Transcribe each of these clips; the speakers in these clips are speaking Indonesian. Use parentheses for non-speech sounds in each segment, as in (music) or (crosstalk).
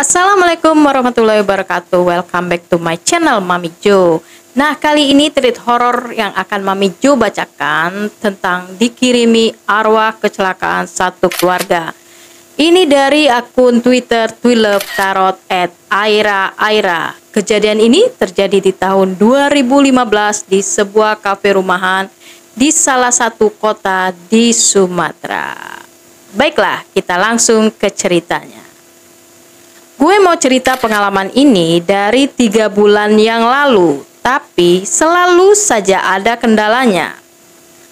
Assalamualaikum warahmatullahi wabarakatuh. Welcome back to my channel Mami Jo. Nah kali ini treat horor yang akan Mami Jo bacakan Tentang dikirimi arwah kecelakaan satu keluarga. Ini dari akun Twitter Twilove Tarot at Aira Aira. Kejadian ini terjadi di tahun 2015 di sebuah kafe rumahan di salah satu kota di Sumatera. Baiklah, kita langsung ke ceritanya. Gue mau cerita pengalaman ini dari tiga bulan yang lalu, tapi selalu saja ada kendalanya.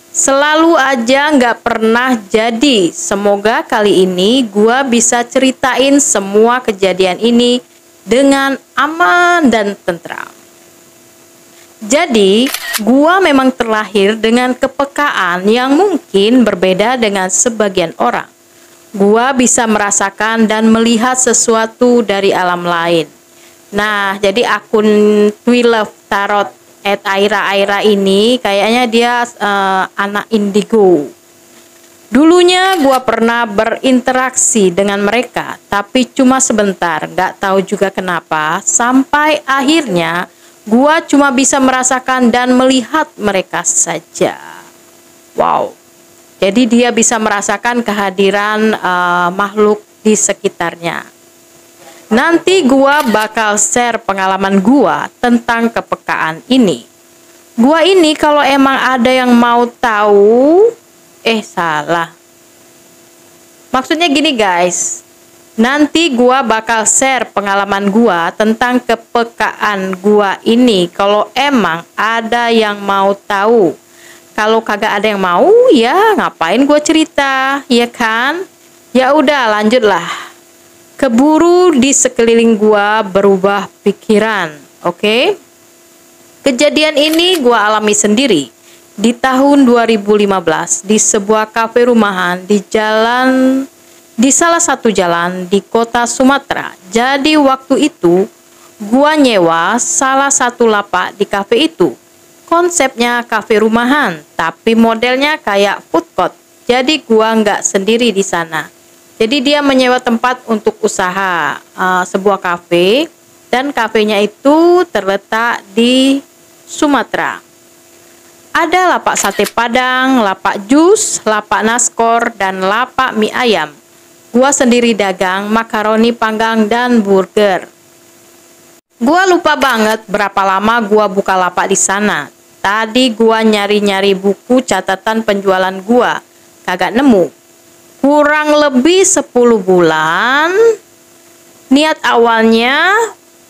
Selalu aja nggak pernah jadi. Semoga kali ini gue bisa ceritain semua kejadian ini dengan aman dan tentram. Jadi, gua memang terlahir dengan kepekaan yang mungkin berbeda dengan sebagian orang. Gua bisa merasakan dan melihat sesuatu dari alam lain. Nah, jadi akun Twilove Tarot at Aira Aira ini kayaknya dia uh, anak indigo. Dulunya gua pernah berinteraksi dengan mereka, tapi cuma sebentar, nggak tahu juga kenapa, sampai akhirnya Gua cuma bisa merasakan dan melihat mereka saja. Wow. Jadi dia bisa merasakan kehadiran uh, makhluk di sekitarnya. Nanti gua bakal share pengalaman gua tentang kepekaan ini. Gua ini kalau emang ada yang mau tahu, eh salah. Maksudnya gini guys, Nanti gua bakal share pengalaman gua tentang kepekaan gua ini kalau emang ada yang mau tahu. Kalau kagak ada yang mau, ya ngapain gua cerita, ya kan? Ya udah, lanjutlah. Keburu di sekeliling gua berubah pikiran, oke? Okay? Kejadian ini gua alami sendiri di tahun 2015 di sebuah kafe rumahan di Jalan di salah satu jalan di kota Sumatera. Jadi waktu itu gua nyewa salah satu lapak di kafe itu. Konsepnya kafe rumahan, tapi modelnya kayak food court. Jadi gua nggak sendiri di sana. Jadi dia menyewa tempat untuk usaha uh, sebuah kafe dan kafenya itu terletak di Sumatera. Ada lapak sate padang, lapak jus, lapak naskor, dan lapak mie ayam. Gua sendiri dagang makaroni panggang dan burger. Gua lupa banget berapa lama gua buka lapak di sana. Tadi gua nyari-nyari buku catatan penjualan gua, kagak nemu. Kurang lebih 10 bulan. Niat awalnya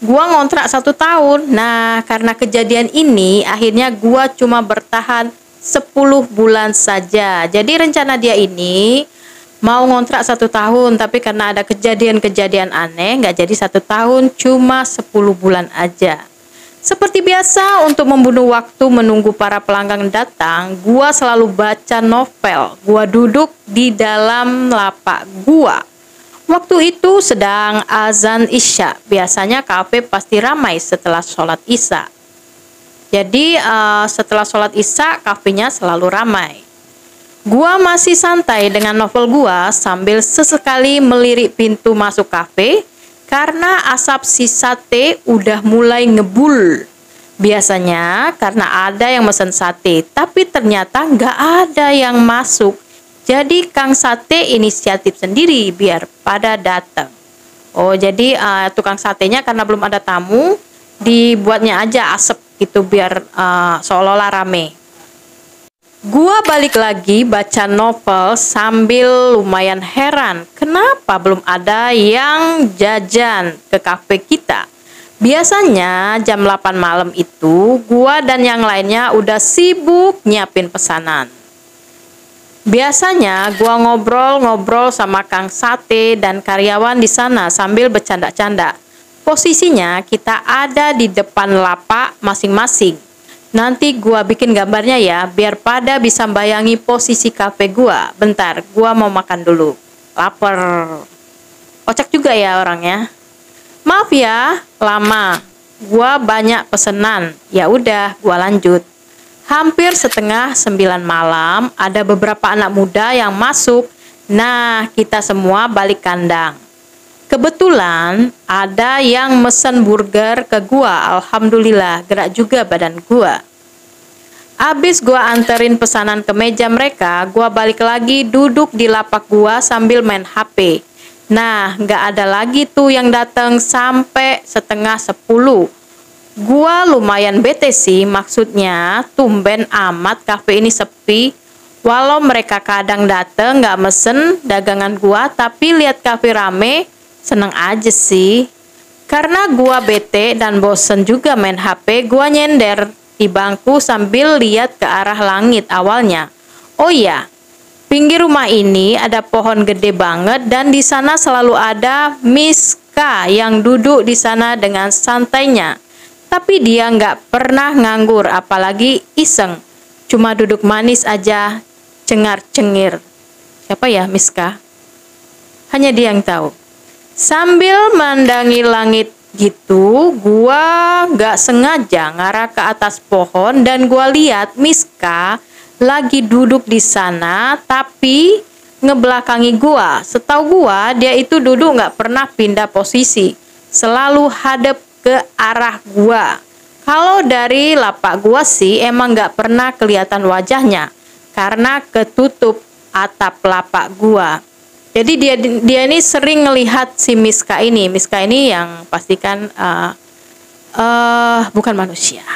gua ngontrak satu tahun. Nah, karena kejadian ini akhirnya gua cuma bertahan 10 bulan saja. Jadi rencana dia ini mau ngontrak satu tahun tapi karena ada kejadian-kejadian aneh nggak jadi satu tahun cuma 10 bulan aja seperti biasa untuk membunuh waktu menunggu para pelanggan datang gua selalu baca novel. Gua duduk di dalam lapak gua. Waktu itu sedang azan isya. Biasanya kafe pasti ramai setelah sholat isya. Jadi uh, setelah sholat isya kafenya selalu ramai. Gua masih santai dengan novel gua sambil sesekali melirik pintu masuk kafe karena asap si sate udah mulai ngebul. Biasanya karena ada yang mesen sate, tapi ternyata nggak ada yang masuk. Jadi Kang Sate inisiatif sendiri biar pada datang. Oh jadi uh, tukang satenya karena belum ada tamu, dibuatnya aja asap gitu biar uh, seolah-olah rame. Gua balik lagi baca novel sambil lumayan heran kenapa belum ada yang jajan ke kafe kita. Biasanya jam 8 malam itu gua dan yang lainnya udah sibuk nyiapin pesanan. Biasanya gua ngobrol-ngobrol sama Kang Sate dan karyawan di sana sambil bercanda-canda. Posisinya kita ada di depan lapak masing-masing Nanti gua bikin gambarnya ya, biar pada bisa bayangi posisi kafe gua. Bentar, gua mau makan dulu. Lapar. Kocak juga ya orangnya. Maaf ya, lama. Gua banyak pesenan. Ya udah, gua lanjut. Hampir setengah sembilan malam, ada beberapa anak muda yang masuk. Nah, kita semua balik kandang. Kebetulan ada yang mesen burger ke gua. Alhamdulillah, gerak juga badan gua. Abis gua anterin pesanan ke meja mereka, gua balik lagi duduk di lapak gua sambil main HP. Nah, nggak ada lagi tuh yang datang sampai setengah sepuluh. Gua lumayan bete sih, maksudnya tumben amat kafe ini sepi. Walau mereka kadang dateng nggak mesen dagangan gua, tapi lihat kafe rame, seneng aja sih. Karena gua bete dan bosen juga main HP, gua nyender di bangku sambil lihat ke arah langit awalnya. Oh iya, pinggir rumah ini ada pohon gede banget dan di sana selalu ada Miss K yang duduk di sana dengan santainya. Tapi dia nggak pernah nganggur, apalagi iseng. Cuma duduk manis aja, cengar-cengir. Siapa ya Miss K? Hanya dia yang tahu. Sambil mandangi langit gitu, gua gak sengaja ngarah ke atas pohon dan gua lihat Miska lagi duduk di sana tapi ngebelakangi gua. Setahu gua dia itu duduk gak pernah pindah posisi, selalu hadap ke arah gua. Kalau dari lapak gua sih emang gak pernah kelihatan wajahnya karena ketutup atap lapak gua. Jadi dia dia ini sering melihat si Miska ini. Miska ini yang pastikan uh, uh, bukan manusia.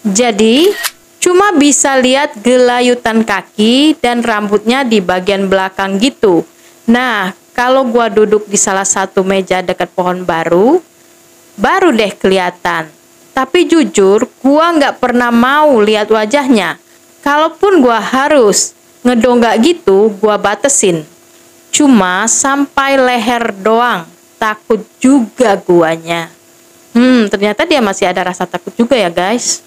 Jadi cuma bisa lihat gelayutan kaki dan rambutnya di bagian belakang gitu. Nah, kalau gua duduk di salah satu meja dekat pohon baru, baru deh kelihatan. Tapi jujur, gua nggak pernah mau lihat wajahnya. Kalaupun gua harus ngedonggak gitu, gua batesin Cuma sampai leher doang. Takut juga guanya. Hmm, ternyata dia masih ada rasa takut juga ya guys.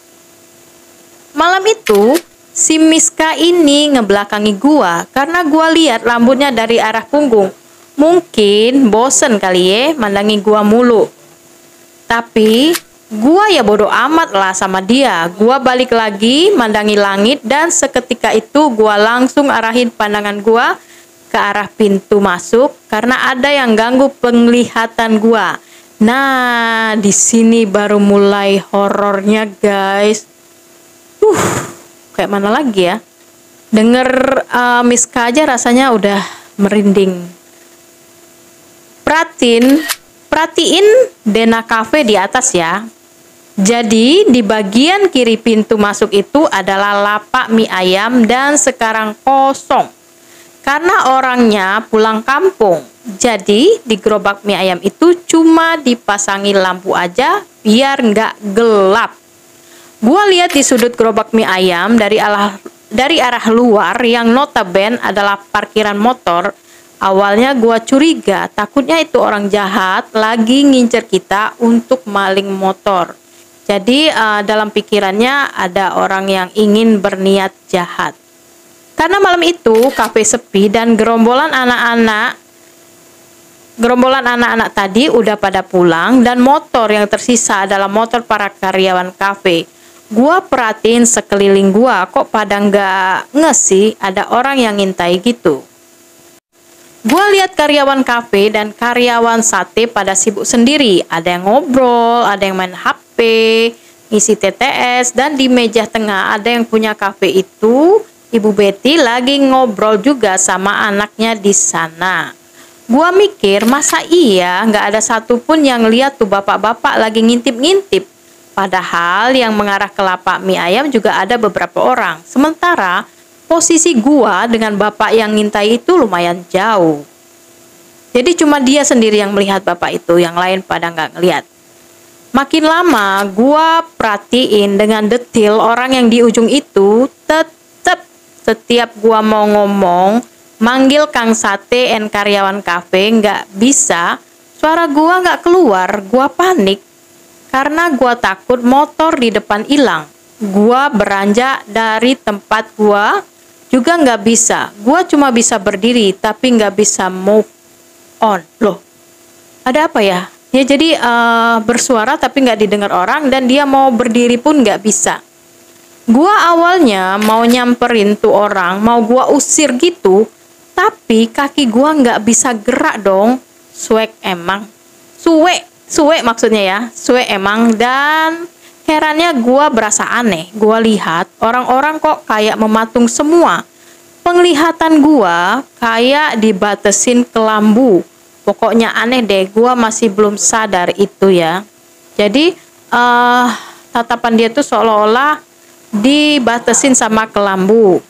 Malam itu, si Miska ini ngebelakangi gua karena gua lihat rambutnya dari arah punggung. Mungkin bosen kali ya mandangi gua mulu. Tapi gua ya bodoh amat lah sama dia. Gua balik lagi mandangi langit dan seketika itu gua langsung arahin pandangan gua ke arah pintu masuk karena ada yang ganggu penglihatan gua. Nah, di sini baru mulai horornya, guys. Uh, kayak mana lagi ya? Denger uh, Miska aja rasanya udah merinding. Pratin, perhatiin Dena Cafe di atas ya. Jadi di bagian kiri pintu masuk itu adalah lapak mie ayam dan sekarang kosong. Karena orangnya pulang kampung, jadi di gerobak mie ayam itu cuma dipasangi lampu aja biar nggak gelap. Gua lihat di sudut gerobak mie ayam dari arah dari arah luar yang notaben adalah parkiran motor. Awalnya gua curiga, takutnya itu orang jahat lagi ngincer kita untuk maling motor. Jadi uh, dalam pikirannya ada orang yang ingin berniat jahat. Karena malam itu kafe sepi dan gerombolan anak-anak gerombolan anak-anak tadi udah pada pulang dan motor yang tersisa adalah motor para karyawan kafe. Gua perhatiin sekeliling gua kok pada nggak ngesi ada orang yang ngintai gitu. Gua lihat karyawan kafe dan karyawan sate pada sibuk sendiri. Ada yang ngobrol, ada yang main HP, ngisi TTS, dan di meja tengah ada yang punya kafe itu Ibu Betty lagi ngobrol juga sama anaknya di sana. Gua mikir masa iya nggak ada satupun yang lihat tuh bapak-bapak lagi ngintip-ngintip. Padahal yang mengarah ke lapak mie ayam juga ada beberapa orang. Sementara posisi gua dengan bapak yang ngintai itu lumayan jauh. Jadi cuma dia sendiri yang melihat bapak itu, yang lain pada nggak ngeliat. Makin lama gua perhatiin dengan detil orang yang di ujung itu tetap setiap gua mau ngomong manggil Kang Sate and karyawan kafe nggak bisa. Suara gua nggak keluar gua panik. Karena gua takut motor di depan hilang. Gua beranjak dari tempat gua juga nggak bisa. Gua cuma bisa berdiri tapi nggak bisa move on. Loh ada apa ya? Ya jadi uh, bersuara tapi nggak didengar orang dan dia mau berdiri pun nggak bisa Gua awalnya mau nyamperin tuh orang, mau gua usir gitu, tapi kaki gua nggak bisa gerak dong. suek emang. Suwe, suwe maksudnya ya. Suwe emang dan herannya gua berasa aneh. Gua lihat orang-orang kok kayak mematung semua. Penglihatan gua kayak dibatesin kelambu. Pokoknya aneh deh, gua masih belum sadar itu ya. Jadi uh, tatapan dia tuh seolah-olah dibatesin sama kelambu.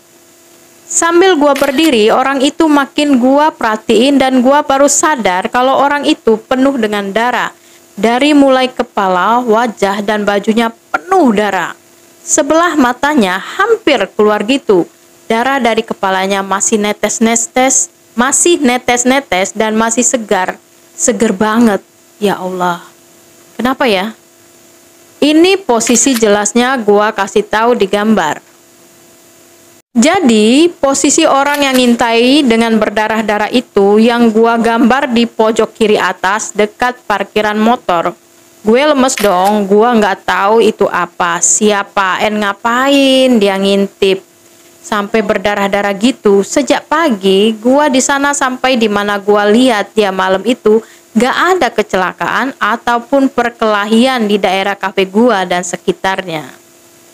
Sambil gua berdiri, orang itu makin gua perhatiin dan gua baru sadar kalau orang itu penuh dengan darah. Dari mulai kepala, wajah, dan bajunya penuh darah. Sebelah matanya hampir keluar gitu. Darah dari kepalanya masih netes-netes, masih netes-netes dan masih segar. Seger banget. Ya Allah. Kenapa ya? Ini posisi jelasnya gua kasih tahu di gambar. Jadi, posisi orang yang ngintai dengan berdarah-darah itu yang gua gambar di pojok kiri atas dekat parkiran motor. Gue lemes dong, gua nggak tahu itu apa, siapa, en ngapain dia ngintip. Sampai berdarah-darah gitu, sejak pagi gua di sana sampai di mana gua lihat dia malam itu gak ada kecelakaan ataupun perkelahian di daerah kafe gua dan sekitarnya.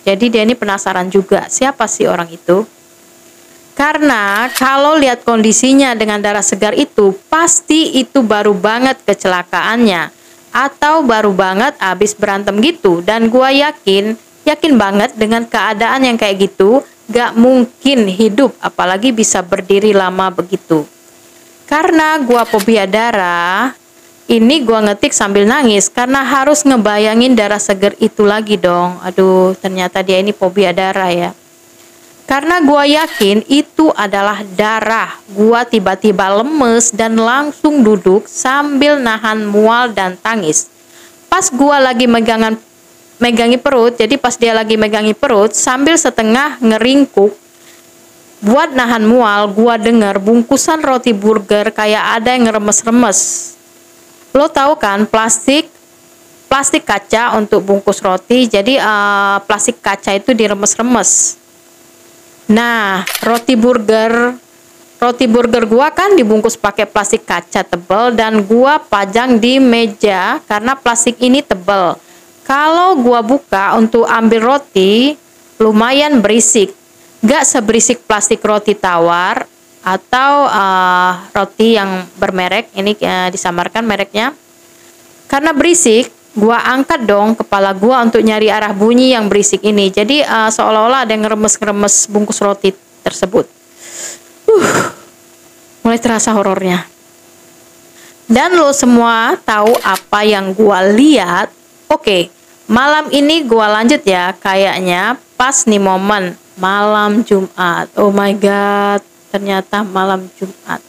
Jadi dia ini penasaran juga, siapa sih orang itu? Karena kalau lihat kondisinya dengan darah segar itu, pasti itu baru banget kecelakaannya. Atau baru banget habis berantem gitu. Dan gua yakin, yakin banget dengan keadaan yang kayak gitu, gak mungkin hidup, apalagi bisa berdiri lama begitu. Karena gua fobia darah, ini gua ngetik sambil nangis karena harus ngebayangin darah seger itu lagi dong. Aduh, ternyata dia ini fobia darah ya. Karena gua yakin itu adalah darah. Gua tiba-tiba lemes dan langsung duduk sambil nahan mual dan tangis. Pas gua lagi megangan megangi perut, jadi pas dia lagi megangi perut sambil setengah ngeringkuk buat nahan mual, gua dengar bungkusan roti burger kayak ada yang ngeremes-remes lo tahu kan plastik plastik kaca untuk bungkus roti. Jadi uh, plastik kaca itu diremes-remes. Nah roti burger roti burger gua kan dibungkus pakai plastik kaca tebal dan gua pajang di meja karena plastik ini tebal. Kalau gua buka untuk ambil roti lumayan berisik. Gak seberisik plastik roti tawar atau uh, roti yang bermerek ini uh, disamarkan mereknya. Karena berisik gua angkat dong kepala gua untuk nyari arah bunyi yang berisik ini. Jadi uh, seolah-olah ada yang ngeremes-ngeremes bungkus roti tersebut. Uh, mulai terasa horornya. Dan lo semua tahu apa yang gua lihat? Oke okay, malam ini gua lanjut ya. Kayaknya pas nih momen malam Jumat. Oh my god ternyata malam Jumat.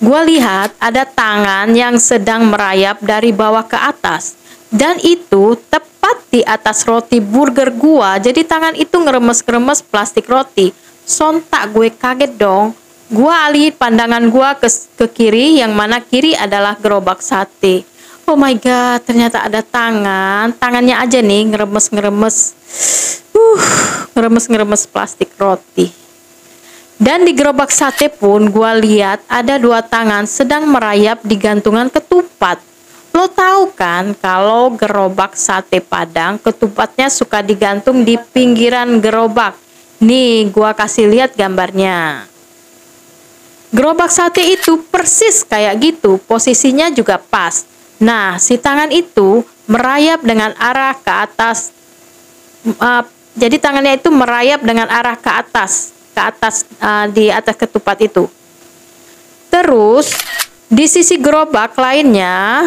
Gua lihat ada tangan yang sedang merayap dari bawah ke atas. Dan itu tepat di atas roti burger gua. Jadi tangan itu ngeremes-ngeremes plastik roti. Sontak gue kaget dong. Gua alih pandangan gua ke, ke kiri yang mana kiri adalah gerobak sate. Oh my god, ternyata ada tangan. Tangannya aja nih ngeremes-ngeremes. Uh, ngeremes-ngeremes plastik roti. Dan di gerobak sate pun gua lihat ada dua tangan sedang merayap di gantungan ketupat. Lo tahu kan kalau gerobak sate Padang ketupatnya suka digantung di pinggiran gerobak. Nih gua kasih lihat gambarnya. Gerobak sate itu persis kayak gitu, posisinya juga pas. Nah, si tangan itu merayap dengan arah ke atas. Uh, jadi tangannya itu merayap dengan arah ke atas ke atas uh, di atas ketupat itu. Terus di sisi gerobak lainnya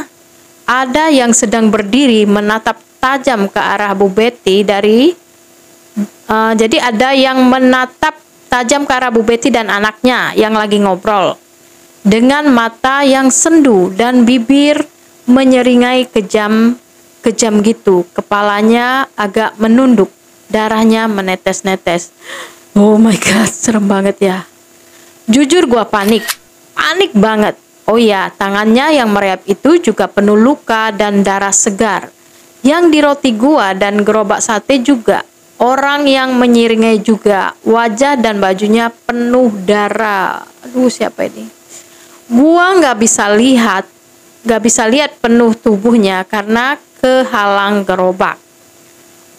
ada yang sedang berdiri menatap tajam ke arah Bu Betty dari uh, jadi ada yang menatap tajam ke arah Bu Betty dan anaknya yang lagi ngobrol dengan mata yang sendu dan bibir menyeringai kejam kejam gitu kepalanya agak menunduk darahnya menetes-netes Oh my god, serem banget ya. Jujur gua panik. Panik banget. Oh ya, tangannya yang merayap itu juga penuh luka dan darah segar. Yang di roti gua dan gerobak sate juga. Orang yang menyiringai juga. Wajah dan bajunya penuh darah. Aduh, siapa ini? Gua nggak bisa lihat gak bisa lihat penuh tubuhnya karena kehalang gerobak.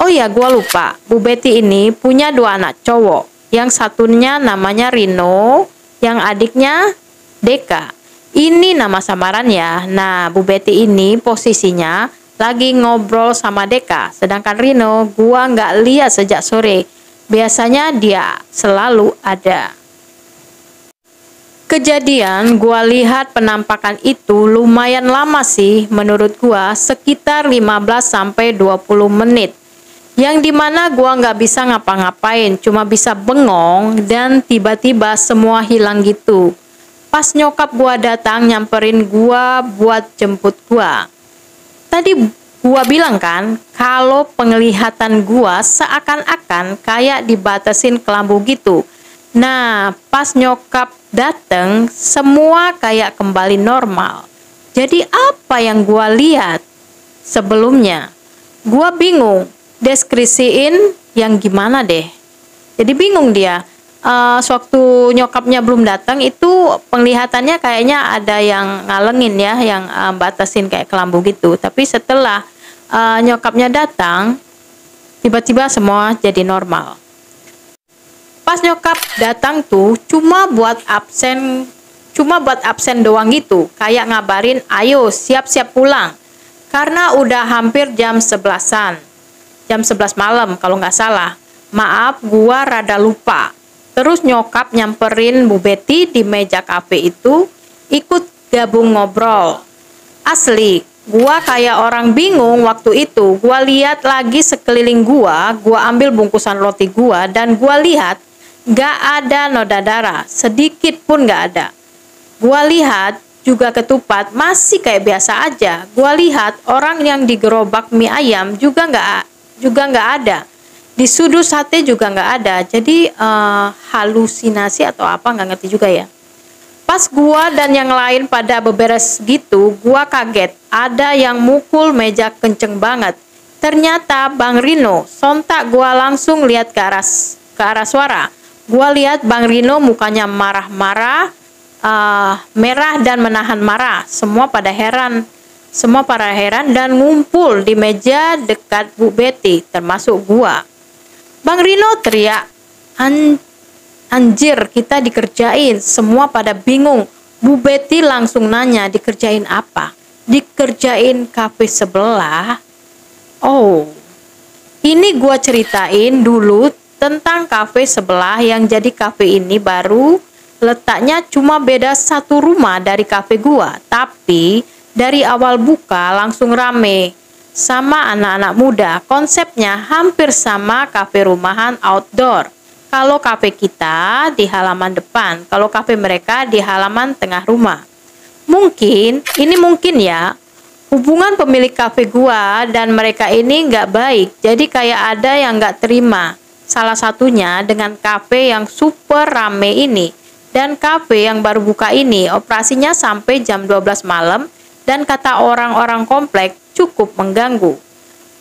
Oh ya, gua lupa. Bu Betty ini punya dua anak cowok. Yang satunya namanya Rino, yang adiknya Deka. Ini nama samaran ya. Nah, Bu Betty ini posisinya lagi ngobrol sama Deka. Sedangkan Rino, gua nggak lihat sejak sore. Biasanya dia selalu ada. Kejadian gua lihat penampakan itu lumayan lama sih menurut gua sekitar 15 sampai 20 menit yang di mana gua nggak bisa ngapa-ngapain, cuma bisa bengong dan tiba-tiba semua hilang gitu. Pas nyokap gua datang nyamperin gua buat jemput gua. Tadi gua bilang kan, kalau penglihatan gua seakan-akan kayak dibatasin kelambu gitu. Nah, pas nyokap dateng, semua kayak kembali normal. Jadi apa yang gua lihat sebelumnya? Gua bingung deskripsiin yang gimana deh. Jadi bingung dia. Uh, sewaktu nyokapnya belum datang itu penglihatannya kayaknya ada yang ngalengin ya, yang uh, batasin kayak kelambu gitu. Tapi setelah uh, nyokapnya datang, tiba-tiba semua jadi normal. Pas nyokap datang tuh cuma buat absen cuma buat absen doang gitu, kayak ngabarin ayo siap-siap pulang. Karena udah hampir jam sebelasan jam 11 malam kalau nggak salah. Maaf, gua rada lupa. Terus nyokap nyamperin Bu Betty di meja kafe itu, ikut gabung ngobrol. Asli, gua kayak orang bingung waktu itu. Gua lihat lagi sekeliling gua, gua ambil bungkusan roti gua dan gua lihat gak ada noda darah, sedikit pun gak ada. Gua lihat juga ketupat masih kayak biasa aja. Gua lihat orang yang digerobak mie ayam juga nggak juga nggak ada. Di sudut sate juga nggak ada. Jadi uh, halusinasi atau apa nggak ngerti juga ya. Pas gua dan yang lain pada beberes gitu gua kaget. Ada yang mukul meja kenceng banget. Ternyata Bang Rino sontak gua langsung lihat ke arah ke arah suara. Gua lihat Bang Rino mukanya marah-marah uh, merah dan menahan marah. Semua pada heran semua para heran dan ngumpul di meja dekat Bu Betty, termasuk gua. Bang Rino teriak, An anjir kita dikerjain. Semua pada bingung. Bu Betty langsung nanya, dikerjain apa? Dikerjain kafe sebelah. Oh, ini gua ceritain dulu tentang kafe sebelah yang jadi kafe ini baru letaknya cuma beda satu rumah dari kafe gua. Tapi dari awal buka langsung rame sama anak-anak muda. Konsepnya hampir sama kafe rumahan outdoor. Kalau kafe kita di halaman depan, kalau kafe mereka di halaman tengah rumah. Mungkin, ini mungkin ya, hubungan pemilik kafe gua dan mereka ini nggak baik. Jadi kayak ada yang nggak terima. Salah satunya dengan kafe yang super rame ini. Dan kafe yang baru buka ini operasinya sampai jam 12 malam dan kata orang-orang komplek cukup mengganggu.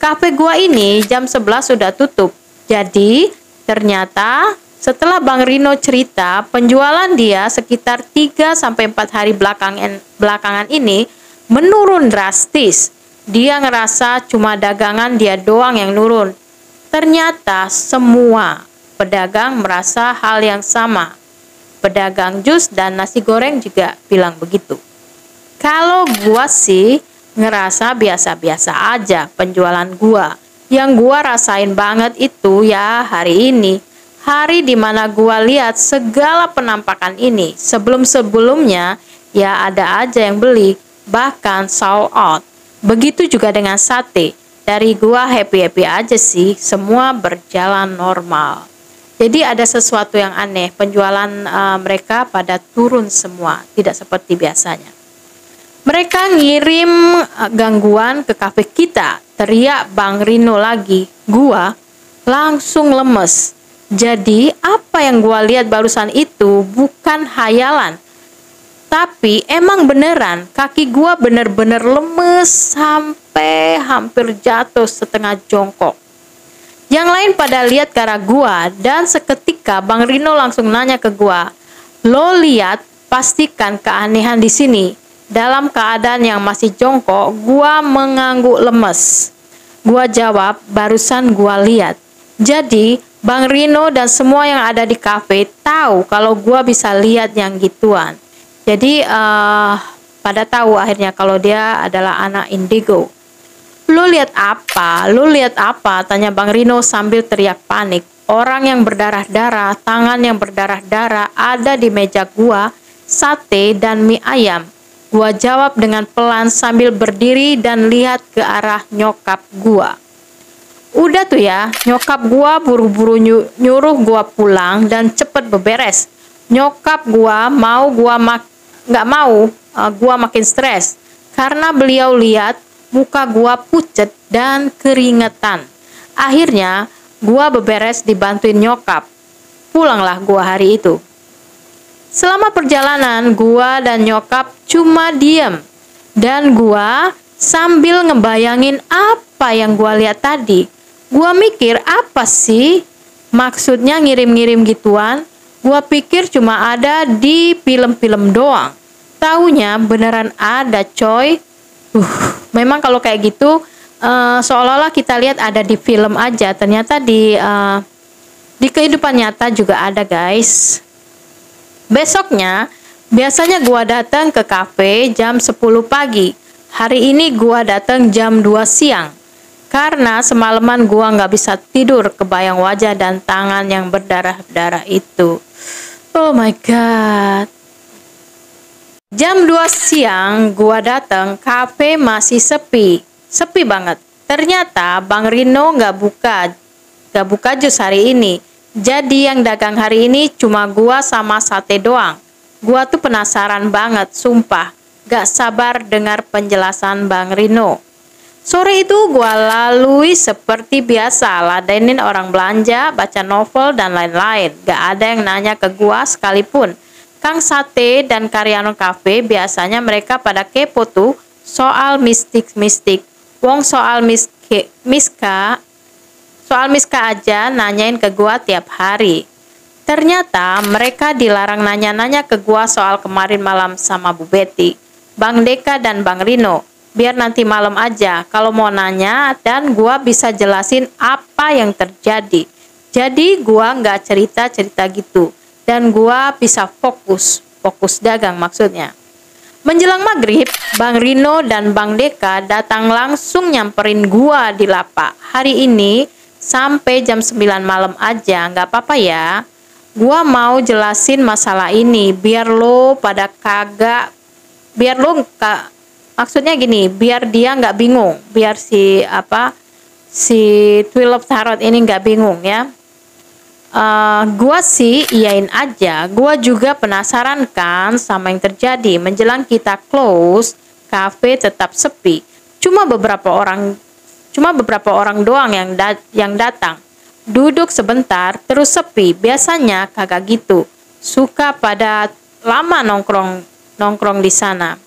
Kafe gua ini jam 11 sudah tutup. Jadi, ternyata setelah Bang Rino cerita, penjualan dia sekitar 3 sampai 4 hari belakangan belakangan ini menurun drastis. Dia ngerasa cuma dagangan dia doang yang nurun. Ternyata semua pedagang merasa hal yang sama. Pedagang jus dan nasi goreng juga bilang begitu. Kalau gua sih ngerasa biasa-biasa aja penjualan gua. Yang gua rasain banget itu ya hari ini. Hari di mana gua lihat segala penampakan ini. Sebelum-sebelumnya ya ada aja yang beli, bahkan sold out. Begitu juga dengan sate. Dari gua happy-happy aja sih, semua berjalan normal. Jadi ada sesuatu yang aneh, penjualan uh, mereka pada turun semua, tidak seperti biasanya. Mereka ngirim gangguan ke kafe kita, teriak Bang Rino lagi. Gua langsung lemes. Jadi apa yang gua lihat barusan itu bukan hayalan. Tapi emang beneran kaki gua bener-bener lemes sampai hampir jatuh setengah jongkok. Yang lain pada lihat ke arah gua dan seketika Bang Rino langsung nanya ke gua, "Lo lihat pastikan keanehan di sini." Dalam keadaan yang masih jongkok, gua mengangguk lemes. Gua jawab, barusan gua lihat. Jadi, Bang Rino dan semua yang ada di kafe tahu kalau gua bisa lihat yang gituan. Jadi, uh, pada tahu akhirnya kalau dia adalah anak indigo. Lu lihat apa? Lu lihat apa? Tanya Bang Rino sambil teriak panik. Orang yang berdarah-darah, tangan yang berdarah-darah ada di meja gua, sate dan mie ayam. Gua jawab dengan pelan sambil berdiri dan lihat ke arah nyokap gua. Udah tuh ya, nyokap gua buru-buru nyuruh gua pulang dan cepet beberes. Nyokap gua mau gua mak nggak mau uh, gua makin stres karena beliau lihat muka gua pucet dan keringetan. Akhirnya gua beberes dibantuin nyokap. Pulanglah gua hari itu. Selama perjalanan, gua dan nyokap cuma diem. Dan gua sambil ngebayangin apa yang gua lihat tadi. Gua mikir apa sih maksudnya ngirim-ngirim gituan? Gua pikir cuma ada di film-film doang. Taunya beneran ada coy. Uh, memang kalau kayak gitu uh, seolah-olah kita lihat ada di film aja. Ternyata di uh, di kehidupan nyata juga ada guys. Besoknya, biasanya gua datang ke kafe jam 10 pagi. Hari ini gua datang jam 2 siang. Karena semalaman gua nggak bisa tidur kebayang wajah dan tangan yang berdarah-darah itu. Oh my god. Jam 2 siang gua datang, kafe masih sepi. Sepi banget. Ternyata Bang Rino nggak buka. Nggak buka jus hari ini jadi yang dagang hari ini cuma gua sama sate doang. Gua tuh penasaran banget, sumpah. Gak sabar dengar penjelasan Bang Rino. Sore itu gua lalui seperti biasa, ladenin orang belanja, baca novel, dan lain-lain. Gak ada yang nanya ke gua sekalipun. Kang Sate dan Karyawan Cafe biasanya mereka pada kepo tuh soal mistik-mistik. Wong soal miska Soal Miska aja nanyain ke gua tiap hari. Ternyata mereka dilarang nanya-nanya ke gua soal kemarin malam sama Bu Betty, Bang Deka dan Bang Rino. Biar nanti malam aja kalau mau nanya dan gua bisa jelasin apa yang terjadi. Jadi gua nggak cerita-cerita gitu dan gua bisa fokus, fokus dagang maksudnya. Menjelang maghrib, Bang Rino dan Bang Deka datang langsung nyamperin gua di lapak. Hari ini sampai jam 9 malam aja, nggak apa-apa ya. Gua mau jelasin masalah ini biar lo pada kagak, biar lo kak, maksudnya gini, biar dia nggak bingung, biar si apa si Twelve Tarot ini nggak bingung ya. Uh, gua sih iyain aja. Gua juga penasaran kan sama yang terjadi menjelang kita close, cafe tetap sepi. Cuma beberapa orang Cuma beberapa orang doang yang dat yang datang. Duduk sebentar terus sepi. Biasanya kagak gitu. Suka pada lama nongkrong nongkrong di sana.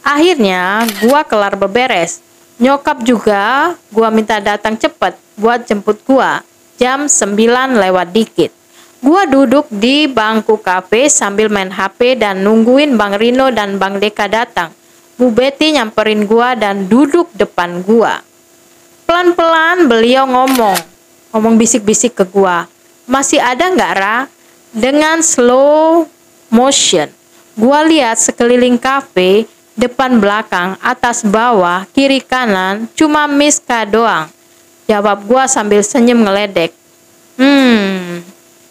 Akhirnya gua kelar beberes. Nyokap juga gua minta datang cepet buat jemput gua. Jam 9 lewat dikit. Gua duduk di bangku kafe sambil main HP dan nungguin Bang Rino dan Bang Deka datang. Bu Betty nyamperin gua dan duduk depan gua. Pelan-pelan beliau ngomong, ngomong bisik-bisik ke gua. Masih ada nggak Ra? Dengan slow motion, gua lihat sekeliling kafe, depan belakang, atas bawah, kiri kanan, cuma Miska doang. Jawab gua sambil senyum ngeledek. Hmm,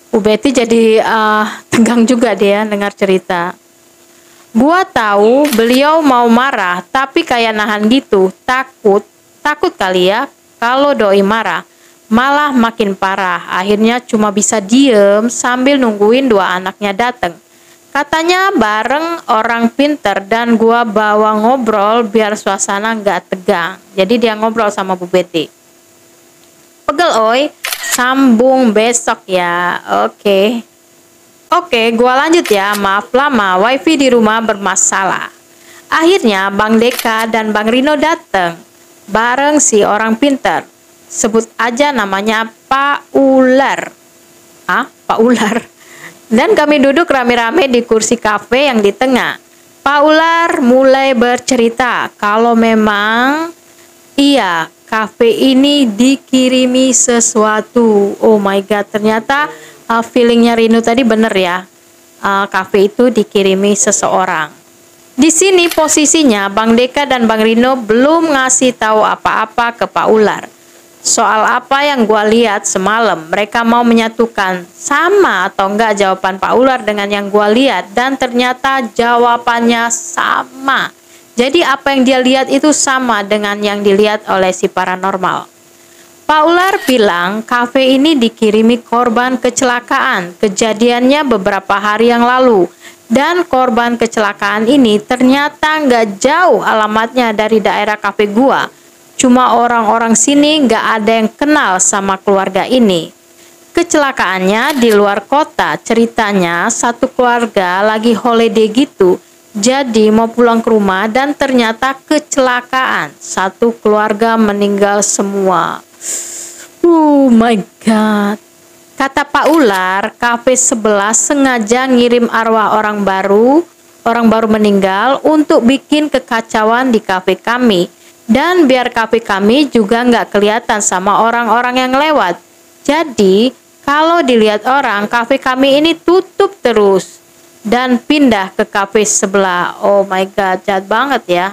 Bu Betty jadi uh, tegang juga dia dengar cerita. Gua tahu beliau mau marah, tapi kayak nahan gitu, takut Takut kali ya kalau doi marah. Malah makin parah. Akhirnya cuma bisa diem sambil nungguin dua anaknya dateng. Katanya bareng orang pinter dan gua bawa ngobrol biar suasana nggak tegang. Jadi dia ngobrol sama Bu Betty. Pegel oi, sambung besok ya. Oke. Oke, gua lanjut ya. Maaf lama, wifi di rumah bermasalah. Akhirnya Bang Deka dan Bang Rino dateng bareng si orang pintar. Sebut aja namanya Pak Ular. Ah, Pak Ular. Dan kami duduk rame-rame di kursi kafe yang di tengah. Pak Ular mulai bercerita kalau memang iya kafe ini dikirimi sesuatu. Oh my god, ternyata uh, feelingnya Rino tadi bener ya. Uh, kafe itu dikirimi seseorang. Di sini posisinya Bang Deka dan Bang Rino belum ngasih tahu apa-apa ke Pak Ular. Soal apa yang gua lihat semalam, mereka mau menyatukan sama atau enggak jawaban Pak Ular dengan yang gua lihat dan ternyata jawabannya sama. Jadi apa yang dia lihat itu sama dengan yang dilihat oleh si paranormal. Pak Ular bilang kafe ini dikirimi korban kecelakaan. Kejadiannya beberapa hari yang lalu. Dan korban kecelakaan ini ternyata nggak jauh alamatnya dari daerah kafe gua. Cuma orang-orang sini nggak ada yang kenal sama keluarga ini. Kecelakaannya di luar kota, ceritanya satu keluarga lagi holiday gitu jadi mau pulang ke rumah dan ternyata kecelakaan. Satu keluarga meninggal semua. (sighs) Oh my god. Kata Pak Ular, kafe sebelah sengaja ngirim arwah orang baru, orang baru meninggal untuk bikin kekacauan di kafe kami. Dan biar kafe kami juga nggak kelihatan sama orang-orang yang lewat. Jadi, kalau dilihat orang, kafe kami ini tutup terus dan pindah ke kafe sebelah. Oh my god, jahat banget ya.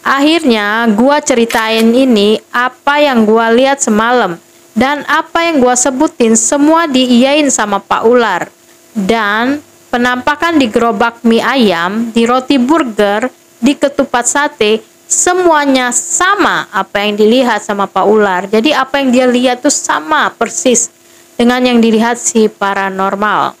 Akhirnya gua ceritain ini apa yang gua lihat semalam dan apa yang gua sebutin semua diiyain sama Pak Ular. Dan penampakan di gerobak mie ayam, di roti burger, di ketupat sate, semuanya sama apa yang dilihat sama Pak Ular. Jadi apa yang dia lihat tuh sama persis dengan yang dilihat si paranormal.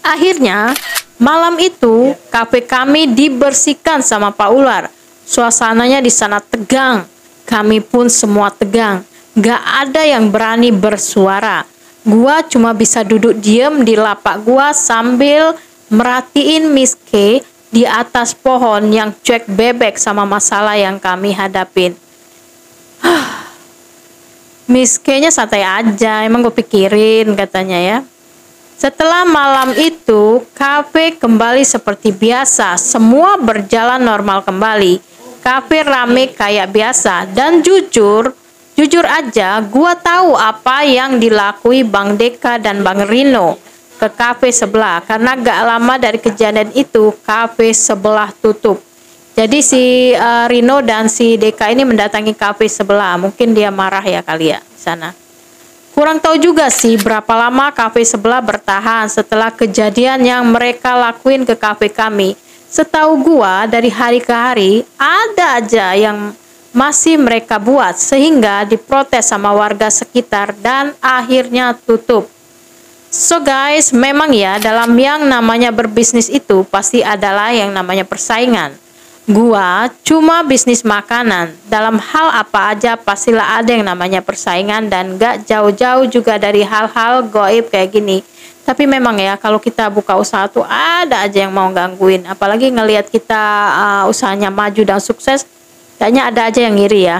Akhirnya, malam itu kafe kami dibersihkan sama Pak Ular. Suasananya di sana tegang. Kami pun semua tegang. Gak ada yang berani bersuara. Gua cuma bisa duduk diem di lapak gua sambil merhatiin Miss K di atas pohon yang cuek bebek sama masalah yang kami hadapin. (sighs) Miss K-nya santai aja, emang gue pikirin katanya ya. Setelah malam itu, kafe kembali seperti biasa. Semua berjalan normal kembali. Kafe rame kayak biasa. Dan jujur, jujur aja, gua tahu apa yang dilakui Bang Deka dan Bang Rino ke kafe sebelah. Karena gak lama dari kejadian itu, kafe sebelah tutup. Jadi si uh, Rino dan si Deka ini mendatangi kafe sebelah. Mungkin dia marah ya kali ya sana. Kurang tahu juga sih berapa lama kafe sebelah bertahan setelah kejadian yang mereka lakuin ke kafe kami. Setahu gua dari hari ke hari ada aja yang masih mereka buat sehingga diprotes sama warga sekitar dan akhirnya tutup. So guys, memang ya dalam yang namanya berbisnis itu pasti adalah yang namanya persaingan. Gua cuma bisnis makanan. Dalam hal apa aja pastilah ada yang namanya persaingan dan gak jauh-jauh juga dari hal-hal goib kayak gini. Tapi memang ya kalau kita buka usaha tuh ada aja yang mau gangguin. Apalagi ngelihat kita uh, usahanya maju dan sukses, kayaknya ada aja yang ngiri ya.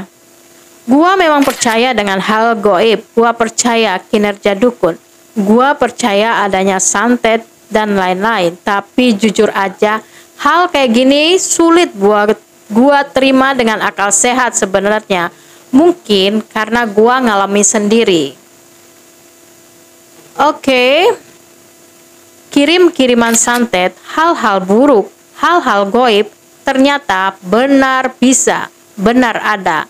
Gua memang percaya dengan hal goib. Gua percaya kinerja dukun. Gua percaya adanya santet dan lain-lain. Tapi jujur aja, Hal kayak gini sulit buat gua terima dengan akal sehat sebenarnya. Mungkin karena gua ngalami sendiri. Oke. Okay. Kirim-kiriman santet, hal-hal buruk, hal-hal goib ternyata benar bisa, benar ada.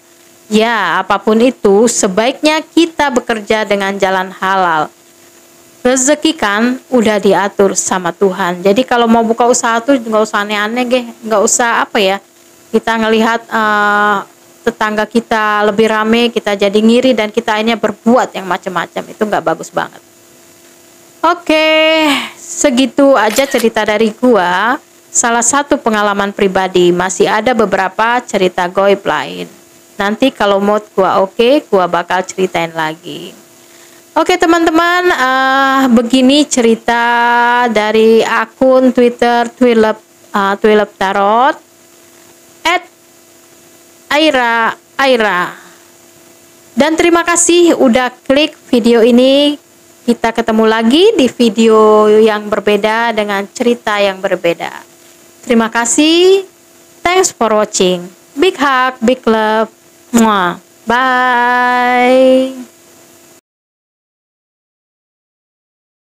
Ya, apa pun itu, sebaiknya kita bekerja dengan jalan halal rezeki kan udah diatur sama Tuhan. Jadi kalau mau buka usaha tuh nggak usah aneh-aneh, geh, nggak usah apa ya. Kita ngelihat uh, tetangga kita lebih rame, kita jadi ngiri dan kita akhirnya berbuat yang macam-macam itu nggak bagus banget. Oke, segitu aja cerita dari gua. Salah satu pengalaman pribadi, masih ada beberapa cerita goib lain. Nanti kalau mood gua oke, gua bakal ceritain lagi. Oke teman-teman, uh, begini cerita dari akun Twitter Twilep uh, Twilep Tarot at Aira Aira. Dan terima kasih udah klik video ini. Kita ketemu lagi di video yang berbeda dengan cerita yang berbeda. Terima kasih. Thanks for watching. Big hug, big love. Mwah. Bye.